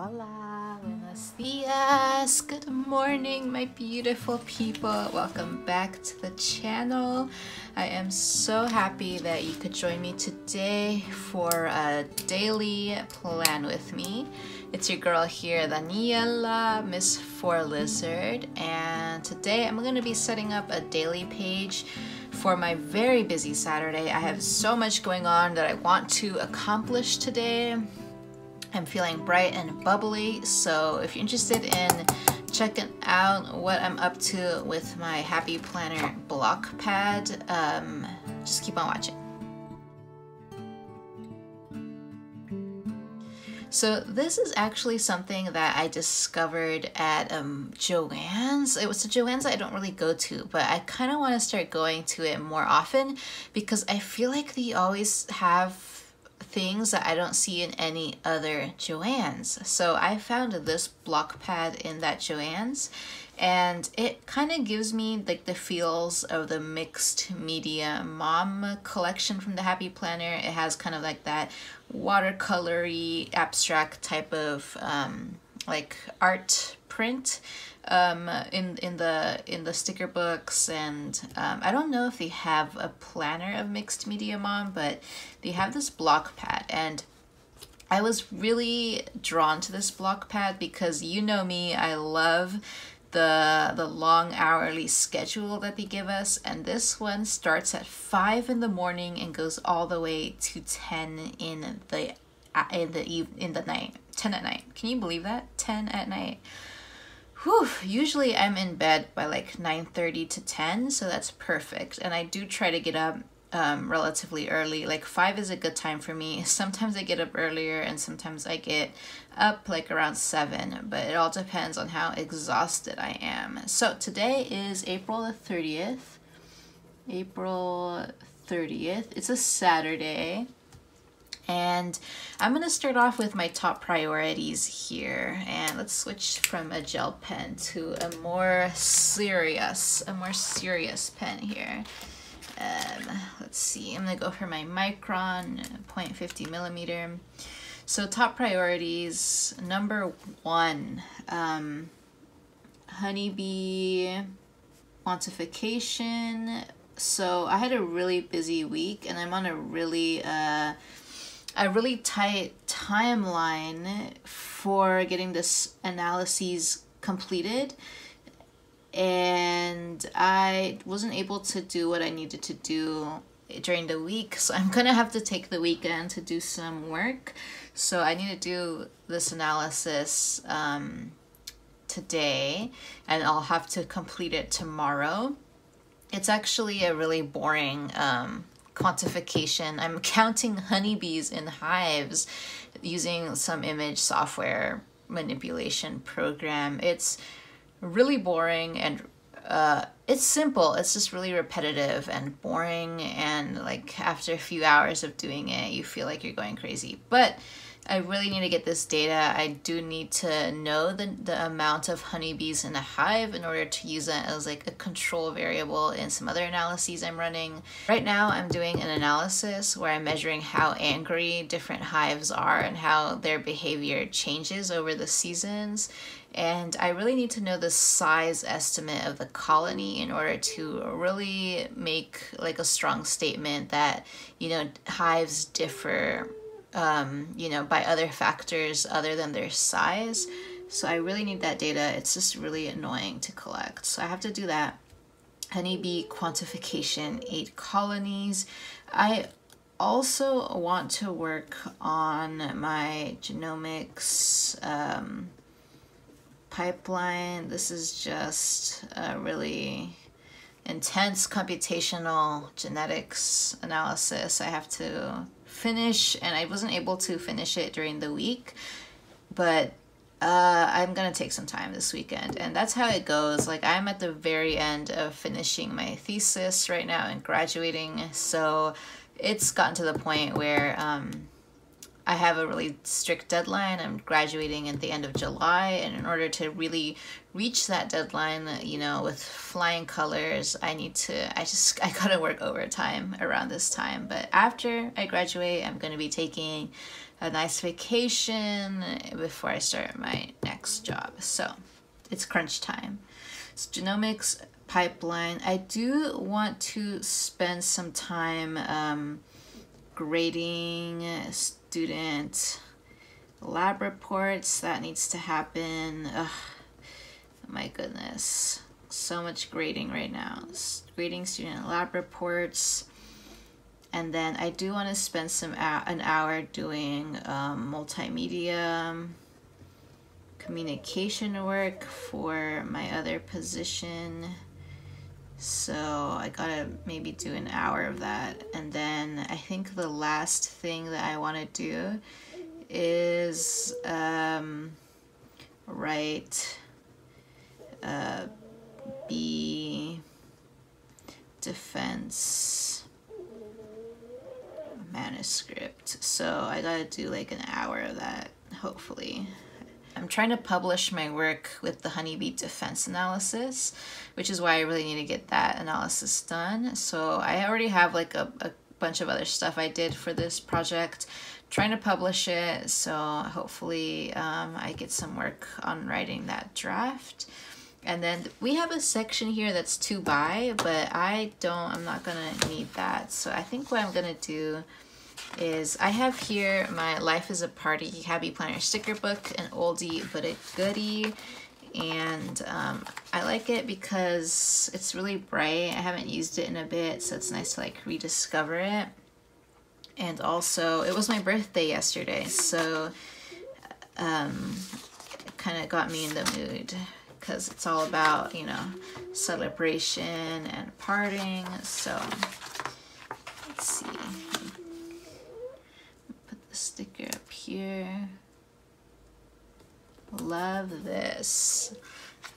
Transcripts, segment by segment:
Hola, buenos dias, good morning, my beautiful people. Welcome back to the channel. I am so happy that you could join me today for a daily plan with me. It's your girl here, Daniela, Miss Four Lizard, and today I'm going to be setting up a daily page for my very busy Saturday. I have so much going on that I want to accomplish today. I'm feeling bright and bubbly, so if you're interested in checking out what I'm up to with my Happy Planner block pad, um, just keep on watching. So this is actually something that I discovered at um, Joann's. It was a Joann's I don't really go to, but I kind of want to start going to it more often because I feel like they always have things that I don't see in any other Joann's. So I found this block pad in that Joann's and it kind of gives me like the feels of the mixed media mom collection from the Happy Planner. It has kind of like that watercolory abstract type of um, like art print um, in in the in the sticker books and um, I don't know if they have a planner of mixed media mom but they have this block pad and I was really drawn to this block pad because you know me I love the the long hourly schedule that they give us and this one starts at 5 in the morning and goes all the way to 10 in the in the eve in the night 10 at night. Can you believe that? 10 at night Whew, usually I'm in bed by like 9.30 to 10, so that's perfect. And I do try to get up um, relatively early. Like 5 is a good time for me. Sometimes I get up earlier and sometimes I get up like around 7, but it all depends on how exhausted I am. So today is April the 30th. April 30th. It's a Saturday. And I'm going to start off with my top priorities here. And let's switch from a gel pen to a more serious, a more serious pen here. Um, let's see, I'm to go for my Micron 0.50 millimeter. So top priorities, number one, um, honeybee quantification. So I had a really busy week and I'm on a really uh, a really tight timeline for getting this analyses completed. And I wasn't able to do what I needed to do during the week. So I'm gonna have to take the weekend to do some work. So I need to do this analysis um, today. And I'll have to complete it tomorrow. It's actually a really boring um, quantification. I'm counting honeybees in hives using some image software manipulation program. It's really boring and uh, it's simple. It's just really repetitive and boring. And like after a few hours of doing it, you feel like you're going crazy. But I really need to get this data. I do need to know the, the amount of honeybees in a hive in order to use it as like a control variable in some other analyses I'm running. Right now I'm doing an analysis where I'm measuring how angry different hives are and how their behavior changes over the seasons and I really need to know the size estimate of the colony in order to really make like a strong statement that you know hives differ um, you know, by other factors other than their size. So I really need that data. It's just really annoying to collect. So I have to do that. Honeybee quantification, eight colonies. I also want to work on my genomics um, pipeline. This is just a really intense computational genetics analysis. I have to finish and I wasn't able to finish it during the week, but uh, I'm gonna take some time this weekend and that's how it goes. Like I'm at the very end of finishing my thesis right now and graduating. So it's gotten to the point where um, I have a really strict deadline. I'm graduating at the end of July, and in order to really reach that deadline, you know, with flying colors, I need to, I just, I gotta work overtime around this time. But after I graduate, I'm gonna be taking a nice vacation before I start my next job. So it's crunch time. It's genomics pipeline. I do want to spend some time um, grading student lab reports. That needs to happen. Ugh, my goodness. So much grading right now. Grading student lab reports and then I do want to spend some an hour doing um, multimedia communication work for my other position so I gotta maybe do an hour of that and then I think the last thing that I want to do is um, write uh, bee defense manuscript. So I gotta do like an hour of that, hopefully. I'm trying to publish my work with the honeybee defense analysis, which is why I really need to get that analysis done. So I already have like a, a bunch of other stuff I did for this project, trying to publish it. So hopefully um, I get some work on writing that draft. And then we have a section here that's to buy, but I don't, I'm not gonna need that. So I think what I'm gonna do is I have here my Life is a Party Happy Planner sticker book, an oldie but a goodie. And um, I like it because it's really bright. I haven't used it in a bit, so it's nice to like rediscover it. And also, it was my birthday yesterday, so um, it kind of got me in the mood because it's all about, you know, celebration and parting. So let's see. Sticker up here. Love this.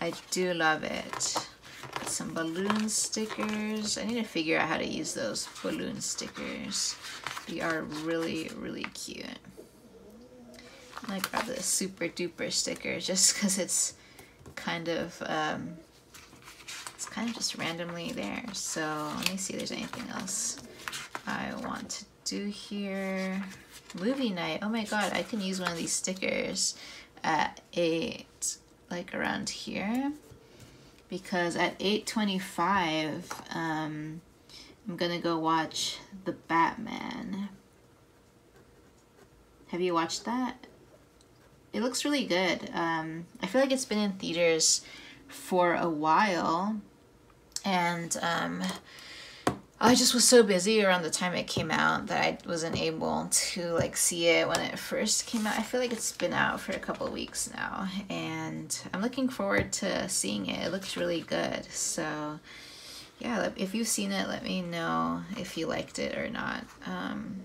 I do love it. Some balloon stickers. I need to figure out how to use those balloon stickers. They are really, really cute. I grab the super duper sticker just because it's kind of, um, it's kind of just randomly there. So let me see if there's anything else I want to do here. Movie night. Oh my god, I can use one of these stickers at 8, like around here. Because at 8.25, um, I'm gonna go watch The Batman. Have you watched that? it looks really good. Um, I feel like it's been in theaters for a while, and um, I just was so busy around the time it came out that I wasn't able to like see it when it first came out. I feel like it's been out for a couple weeks now, and I'm looking forward to seeing it. It looks really good. So yeah, if you've seen it, let me know if you liked it or not. Um,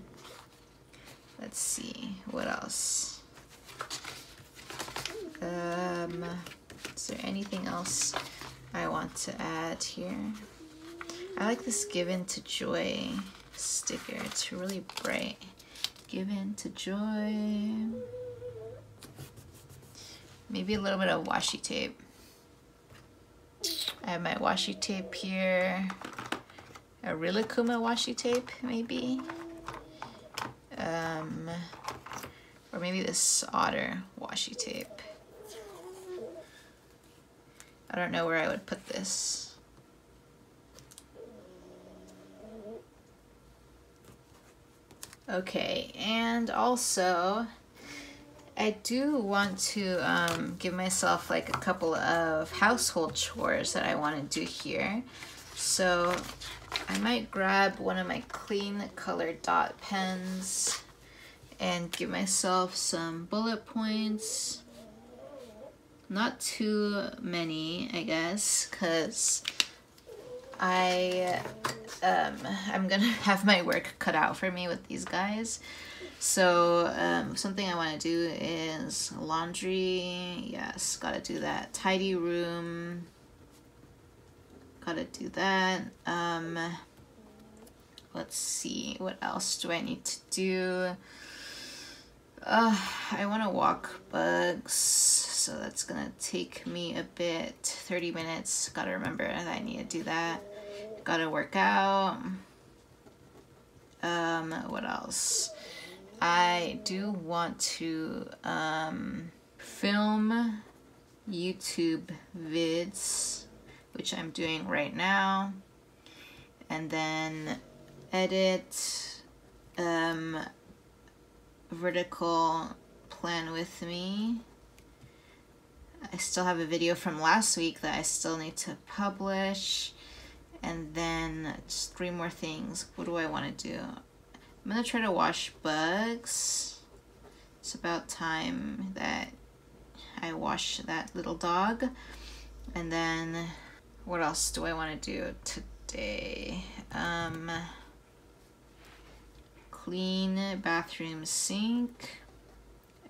let's see what else. Um, is there anything else I want to add here? I like this Given to Joy sticker. It's really bright. Given to Joy. Maybe a little bit of washi tape. I have my washi tape here. A Rilakkuma washi tape, maybe. Um, or maybe this Otter washi tape. I don't know where I would put this. Okay, and also I do want to um, give myself like a couple of household chores that I want to do here. So I might grab one of my clean colored dot pens and give myself some bullet points not too many, I guess, because I, um, I'm gonna have my work cut out for me with these guys. So um, something I want to do is laundry. Yes, gotta do that. Tidy room. Gotta do that. Um, let's see, what else do I need to do? Uh, I want to walk bugs, so that's gonna take me a bit, 30 minutes. Gotta remember that I need to do that. Gotta work out. Um, what else? I do want to um, film YouTube vids, which I'm doing right now, and then edit um, vertical plan with me. I still have a video from last week that I still need to publish. And then just three more things. What do I want to do? I'm to try to wash bugs. It's about time that I wash that little dog. And then what else do I want to do today? Um, clean bathroom sink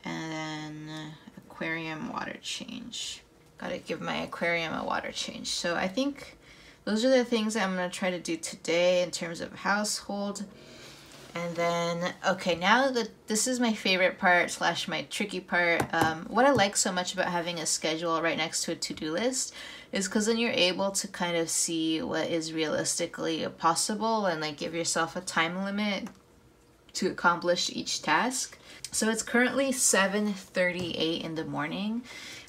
and then aquarium water change. Gotta give my aquarium a water change. So I think those are the things I'm gonna try to do today in terms of household. And then, okay, now that this is my favorite part slash my tricky part. Um, what I like so much about having a schedule right next to a to-do list is because then you're able to kind of see what is realistically possible and like give yourself a time limit to accomplish each task. So it's currently 7.38 in the morning.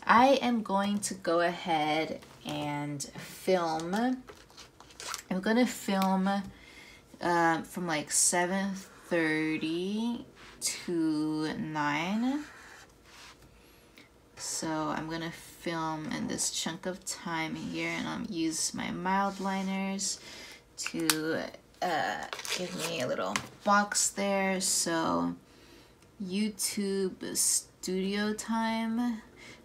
I am going to go ahead and film. I'm to film uh, from like 7.30 to 9. So I'm to film in this chunk of time here and I'll use my Mildliners to uh, give me a little box there. So YouTube studio time.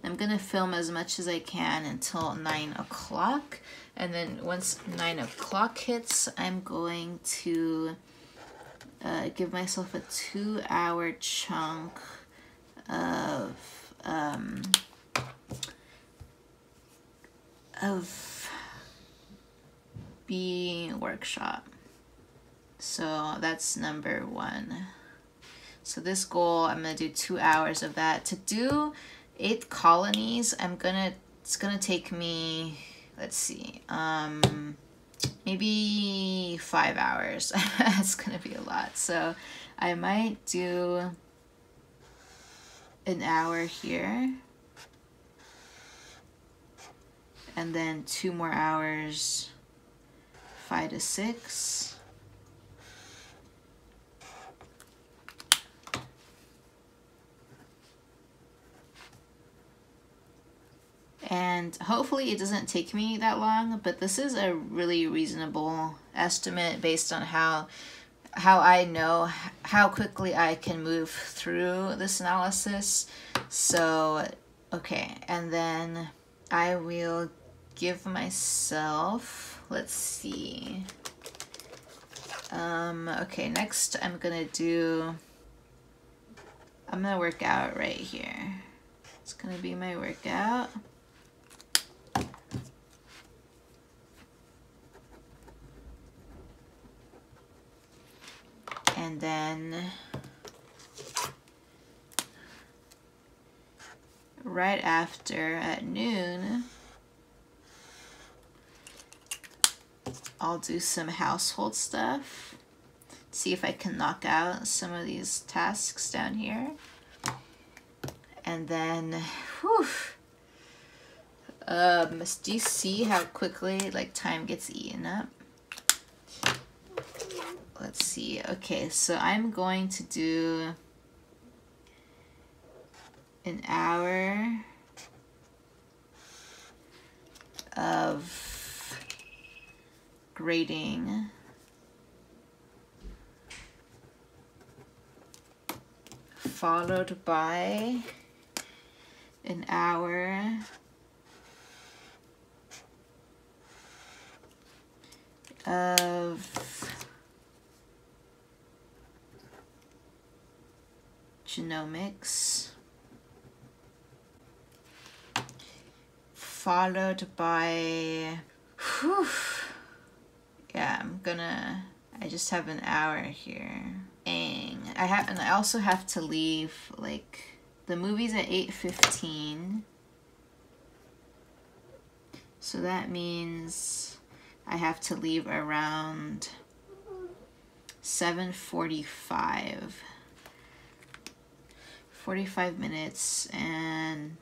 I'm gonna film as much as I can until nine o'clock. And then once nine o'clock hits, I'm going to uh, give myself a two hour chunk of, um, of being workshop. So that's number one. So this goal, I'm gonna do two hours of that. To do eight colonies, I'm gonna, it's gonna take me, let's see, um, maybe five hours. That's gonna be a lot. So I might do an hour here. And then two more hours, five to six. And hopefully it doesn't take me that long but this is a really reasonable estimate based on how how I know how quickly I can move through this analysis. So okay and then I will give myself let's see. Um okay next I'm gonna do I'm gonna work out right here. It's gonna be my workout and then right after at noon I'll do some household stuff see if I can knock out some of these tasks down here. And then whew, um, do you see how quickly like time gets eaten up let's see. Okay, so I'm going to do an hour of grading. followed by an hour of genomics, followed by, whew, yeah, I'm gonna, I just have an hour here. Dang, I have, and I also have to leave, like, the movie's at 8.15, so that means I have to leave around 7.45 45 minutes and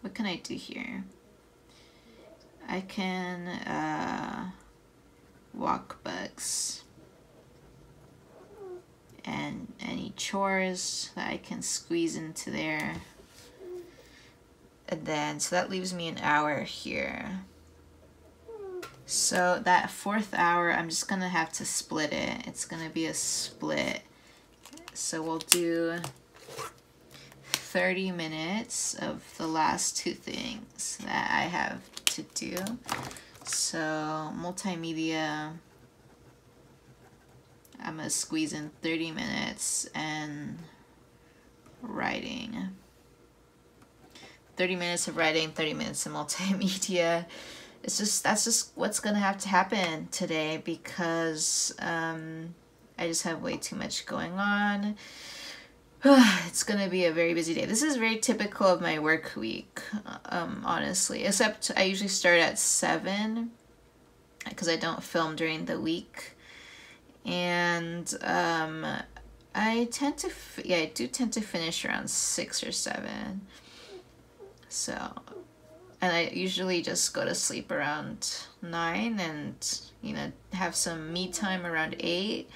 what can I do here? I can uh, walk bugs and any chores that I can squeeze into there. And then, so that leaves me an hour here. So that fourth hour, I'm just gonna have to split it. It's gonna be a split. So we'll do 30 minutes of the last two things that I have to do. So multimedia, I'm gonna squeeze in 30 minutes and writing. 30 minutes of writing, 30 minutes of multimedia. It's just, that's just what's gonna have to happen today because um, I just have way too much going on. it's gonna be a very busy day. This is very typical of my work week, um, honestly, except I usually start at 7 because I don't film during the week and um, I tend to yeah I do tend to finish around six or seven. So, and I usually just go to sleep around nine and you know have some me time around eight.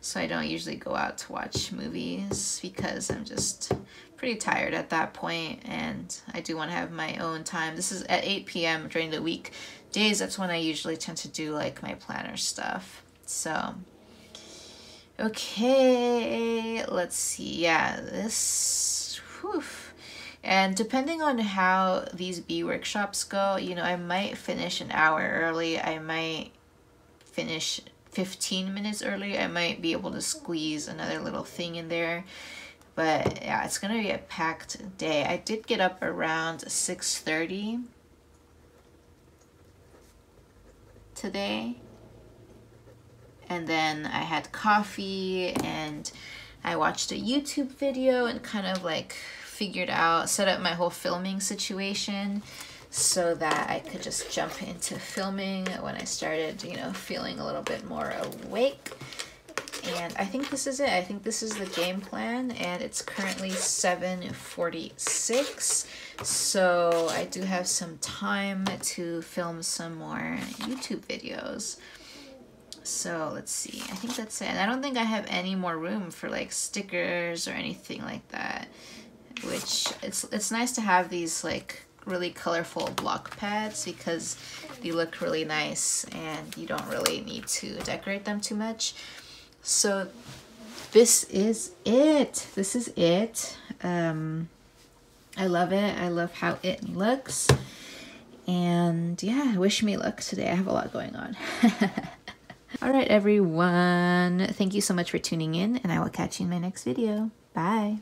So I don't usually go out to watch movies because I'm just pretty tired at that point and I do want to have my own time. This is at 8 p.m. during the week days. That's when I usually tend to do like my planner stuff. So Okay, let's see. Yeah, this. Whew. And depending on how these bee workshops go, you know, I might finish an hour early. I might finish 15 minutes early. I might be able to squeeze another little thing in there. But yeah, it's going to be a packed day. I did get up around 6.30 today and then I had coffee and I watched a YouTube video and kind of like figured out, set up my whole filming situation so that I could just jump into filming when I started, you know, feeling a little bit more awake. And I think this is it. I think this is the game plan and it's currently 7.46. So I do have some time to film some more YouTube videos. So let's see. I think that's it. And I don't think I have any more room for like stickers or anything like that. Which it's it's nice to have these like really colorful block pads because they look really nice and you don't really need to decorate them too much. So this is it. This is it. Um, I love it. I love how it looks. And yeah, wish me luck today. I have a lot going on. All right, everyone. Thank you so much for tuning in, and I will catch you in my next video. Bye.